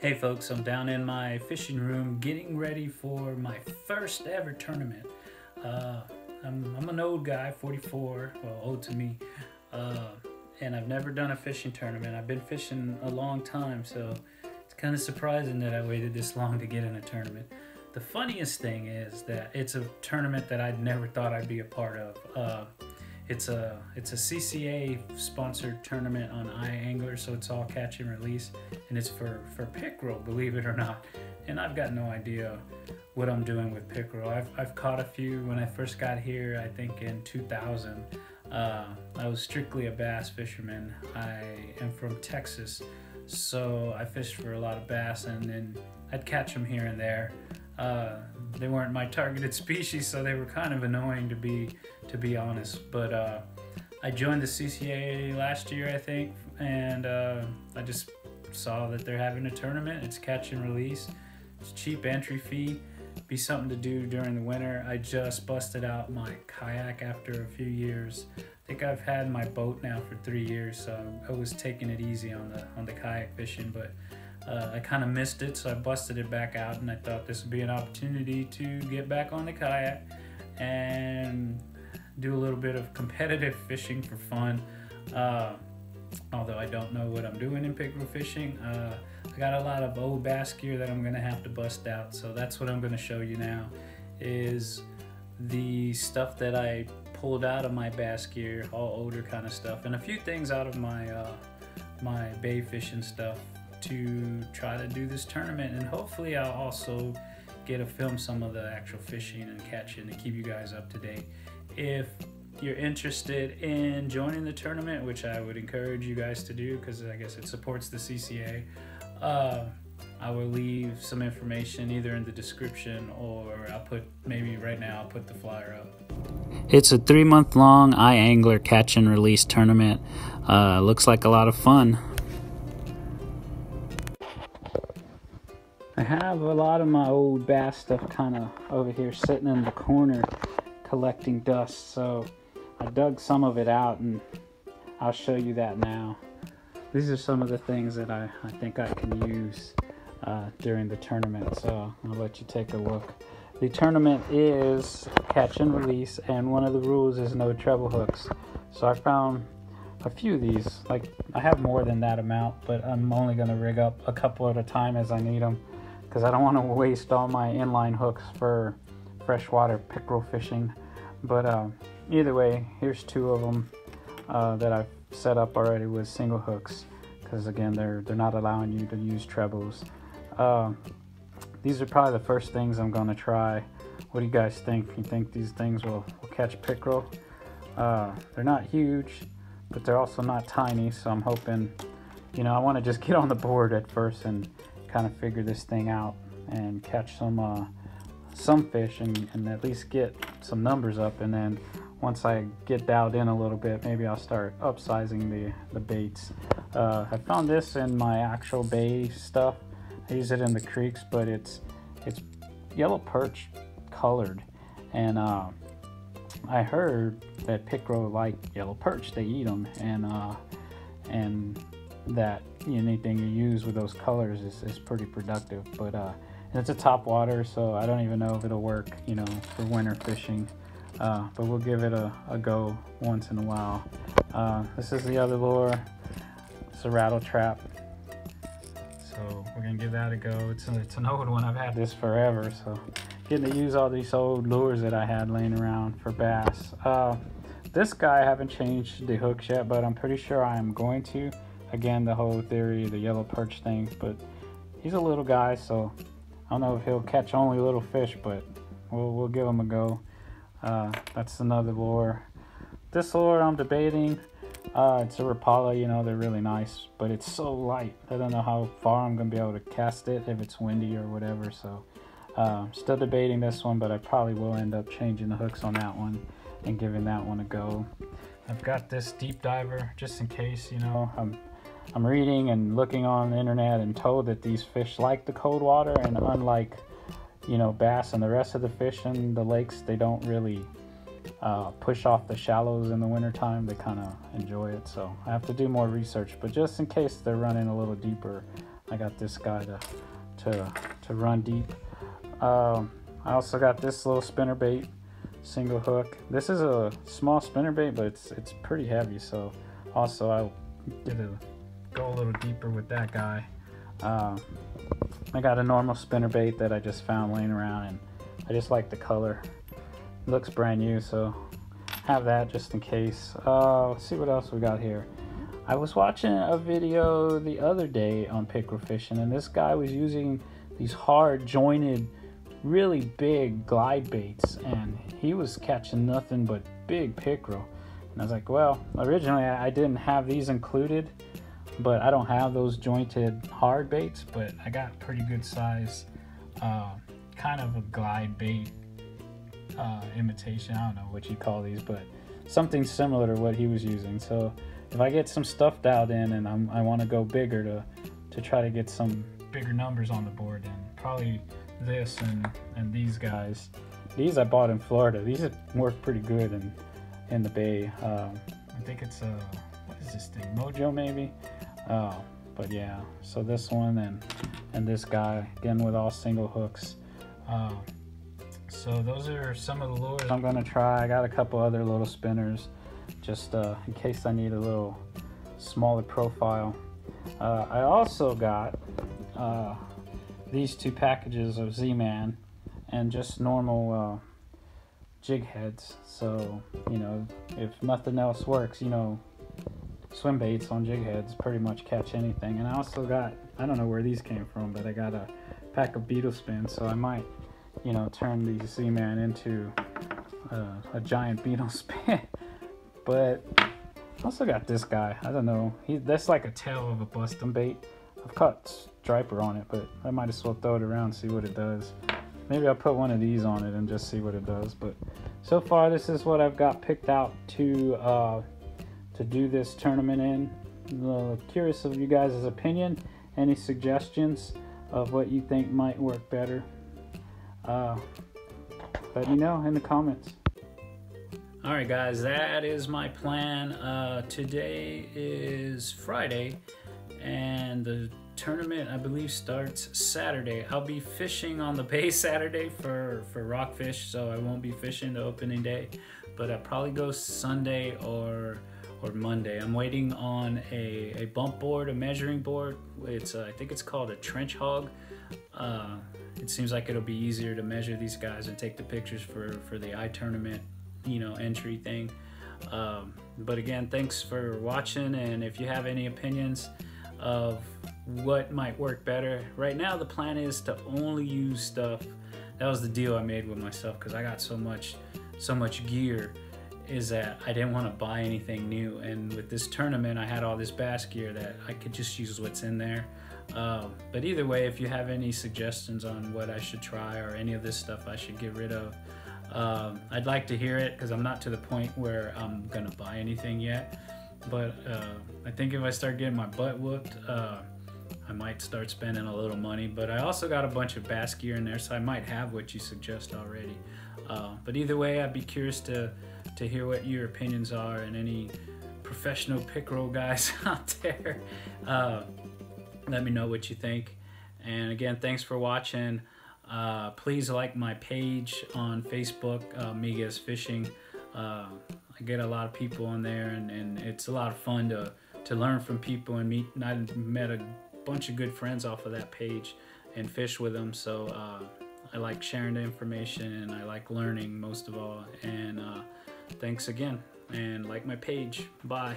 Hey folks, I'm down in my fishing room getting ready for my first ever tournament. Uh, I'm, I'm an old guy, 44, well, old to me, uh, and I've never done a fishing tournament. I've been fishing a long time, so it's kind of surprising that I waited this long to get in a tournament. The funniest thing is that it's a tournament that I'd never thought I'd be a part of. Uh, it's a it's a CCA sponsored tournament on iAngler, so it's all catch and release, and it's for for pickerel, believe it or not. And I've got no idea what I'm doing with pickerel. I've I've caught a few when I first got here. I think in 2000. Uh, I was strictly a bass fisherman. I am from Texas, so I fished for a lot of bass, and then I'd catch them here and there. Uh, they weren't my targeted species, so they were kind of annoying to be to be honest. But uh, I joined the CCA last year, I think, and uh, I just saw that they're having a tournament. It's catch and release. It's cheap entry fee. Be something to do during the winter. I just busted out my kayak after a few years. I think I've had my boat now for three years, so I was taking it easy on the on the kayak fishing, but uh, I kind of missed it, so I busted it back out, and I thought this would be an opportunity to get back on the kayak and do a little bit of competitive fishing for fun. Uh, although I don't know what I'm doing in pickerel fishing, uh, I got a lot of old bass gear that I'm gonna have to bust out. So that's what I'm gonna show you now, is the stuff that I pulled out of my bass gear, all older kind of stuff, and a few things out of my uh, my bay fishing stuff to try to do this tournament and hopefully I'll also get to film some of the actual fishing and catching to keep you guys up to date. If you're interested in joining the tournament, which I would encourage you guys to do because I guess it supports the CCA, uh, I will leave some information either in the description or I'll put maybe right now I'll put the flyer up. It's a three month long iAngler catch and release tournament. Uh, looks like a lot of fun. Have a lot of my old bass stuff kind of over here sitting in the corner collecting dust. So I dug some of it out and I'll show you that now. These are some of the things that I, I think I can use uh, during the tournament. So I'll let you take a look. The tournament is catch and release and one of the rules is no treble hooks. So I found a few of these. Like I have more than that amount, but I'm only going to rig up a couple at a time as I need them because I don't want to waste all my inline hooks for freshwater pickerel fishing. But uh, either way, here's two of them uh, that I've set up already with single hooks because again, they're they're not allowing you to use trebles. Uh, these are probably the first things I'm gonna try. What do you guys think? You think these things will, will catch pickerel? Uh, they're not huge, but they're also not tiny, so I'm hoping, you know, I want to just get on the board at first and kind of figure this thing out and catch some uh, some fish and, and at least get some numbers up and then once I get dialed in a little bit maybe I'll start upsizing the, the baits. Uh, I found this in my actual bay stuff. I use it in the creeks but it's it's yellow perch colored and uh, I heard that pickerel like yellow perch they eat them and uh, and that anything you use with those colors is, is pretty productive. But uh, it's a top water, so I don't even know if it'll work, you know, for winter fishing. Uh, but we'll give it a, a, go once in a while. Uh, this is the other lure. It's a rattle trap. So we're gonna give that a go. It's, a, it's an old one. I've had this forever, so getting to use all these old lures that I had laying around for bass. Uh, this guy I haven't changed the hooks yet, but I'm pretty sure I am going to again the whole theory the yellow perch thing but he's a little guy so I don't know if he'll catch only little fish but we'll, we'll give him a go. Uh, that's another lure this lure I'm debating uh, it's a Rapala you know they're really nice but it's so light I don't know how far I'm gonna be able to cast it if it's windy or whatever so uh, still debating this one but I probably will end up changing the hooks on that one and giving that one a go. I've got this deep diver just in case you know I'm I'm reading and looking on the internet and told that these fish like the cold water and unlike you know bass and the rest of the fish in the lakes they don't really uh, push off the shallows in the wintertime they kind of enjoy it so I have to do more research but just in case they're running a little deeper I got this guy to to to run deep. Um, I also got this little spinner bait, single hook. This is a small spinner bait, but it's it's pretty heavy. So also I did a go a little deeper with that guy. Um, I got a normal spinner bait that I just found laying around, and I just like the color. It looks brand new, so have that just in case. Uh, let's see what else we got here. I was watching a video the other day on pickerel fishing, and this guy was using these hard jointed, really big glide baits, and he was catching nothing but big pickerel. And I was like, well, originally I didn't have these included, but I don't have those jointed hard baits, but I got pretty good size, uh, kind of a glide bait uh, imitation. I don't know what you call these, but something similar to what he was using. So if I get some stuff dialed in and I'm, i want to go bigger to to try to get some bigger numbers on the board, and probably this and and these guys. These I bought in Florida. These work pretty good in in the bay. Um, I think it's a what is this thing? Mojo maybe. Uh, but yeah, so this one and and this guy again with all single hooks. Uh, so those are some of the lures I'm gonna try. I got a couple other little spinners just uh, in case I need a little smaller profile. Uh, I also got uh, these two packages of Z-Man and just normal uh, jig heads. So, you know, if nothing else works, you know, swim baits on jig heads pretty much catch anything. And I also got, I don't know where these came from, but I got a pack of beetle spins, so I might, you know, turn these Z-Man into uh, a giant beetle spin. But I also got this guy. I don't know. He that's like a tail of a bustum bait. I've caught striper on it, but I might as well throw it around see what it does. Maybe I'll put one of these on it and just see what it does. But so far, this is what I've got picked out to uh, to do this tournament in. Uh, curious of you guys' opinion. Any suggestions of what you think might work better? Uh, let me know in the comments. All right, guys, that is my plan. Uh, today is Friday, and the tournament, I believe, starts Saturday. I'll be fishing on the bay Saturday for, for rockfish, so I won't be fishing the opening day, but I'll probably go Sunday or or Monday. I'm waiting on a, a bump board, a measuring board. It's uh, I think it's called a trench hog. Uh, it seems like it'll be easier to measure these guys and take the pictures for, for the eye tournament you know entry thing um, but again thanks for watching and if you have any opinions of what might work better right now the plan is to only use stuff that was the deal i made with myself because i got so much so much gear is that i didn't want to buy anything new and with this tournament i had all this bass gear that i could just use what's in there um, but either way if you have any suggestions on what i should try or any of this stuff i should get rid of um, I'd like to hear it because I'm not to the point where I'm gonna buy anything yet. But uh, I think if I start getting my butt whooped, uh, I might start spending a little money. But I also got a bunch of bass gear in there, so I might have what you suggest already. Uh, but either way, I'd be curious to to hear what your opinions are and any professional pickerel guys out there. Uh, let me know what you think. And again, thanks for watching. Uh, please like my page on Facebook, uh, MIGES Fishing. Uh, I get a lot of people on there, and, and it's a lot of fun to, to learn from people and meet. And I met a bunch of good friends off of that page and fish with them. So uh, I like sharing the information and I like learning most of all. And uh, thanks again, and like my page. Bye.